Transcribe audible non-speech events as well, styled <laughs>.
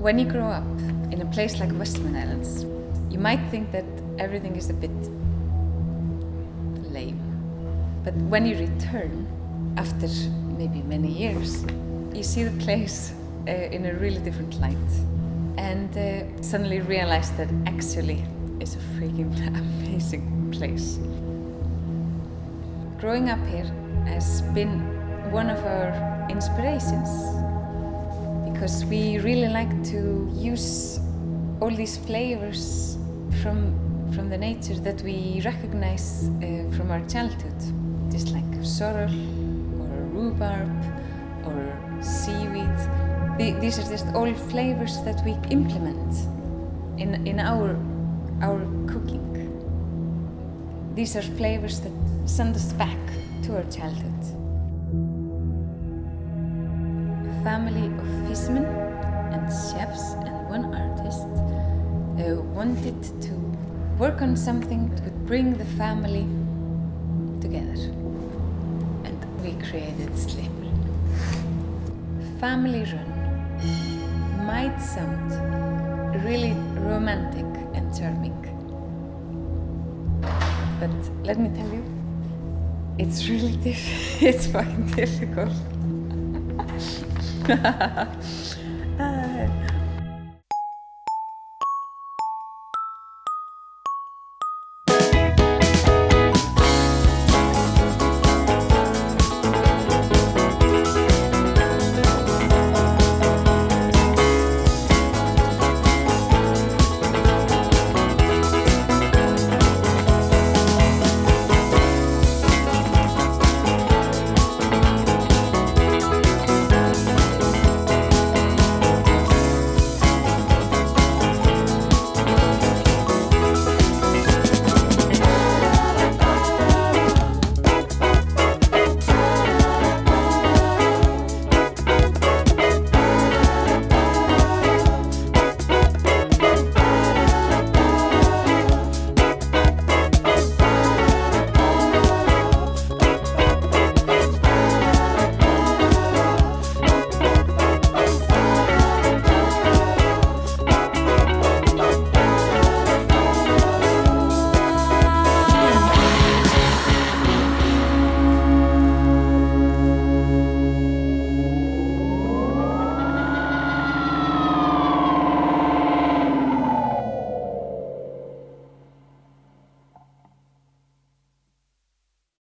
When you grow up in a place like Westman Islands, you might think that everything is a bit lame. But when you return, after maybe many years, you see the place uh, in a really different light. And uh, suddenly realize that actually it's a freaking <laughs> amazing place. Growing up here has been one of our inspirations because we really like to use all these flavors from from the nature that we recognize uh, from our childhood, just like sorrel or rhubarb or seaweed. The, these are just all flavors that we implement in in our our cooking. These are flavors that send us back to our childhood family of fishermen and chefs and one artist uh, wanted to work on something that would bring the family together. And we created Slippurinn. Family run might sound really romantic and charming. But let me tell you, it's really <laughs> it's fucking difficult. <laughs> Ah.